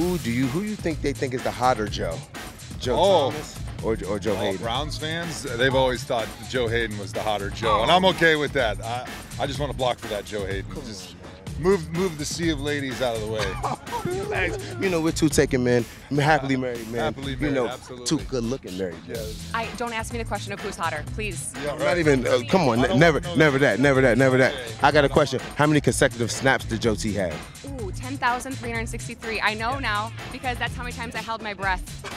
Who do you who you think they think is the hotter Joe? Joe Oh. Thomas or, or Joe Oh, Haden? Browns fans, they've always thought Joe Haden was the hotter Joe, and I'm okay with that. I, I just want to block for that Joe Haden. Just move move the sea of ladies out of the way. Relax. You know, we're two taken men, happily married men. Happily you know, absolutely. two good looking married men. I don't ask me the question of who's hotter, please. Yeah, Not even, uh, come on, never, never that. that, never that, never that. I got a question. How many consecutive snaps did Joe T have? Ooh, 10,363. I know now because that's how many times I held my breath.